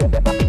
you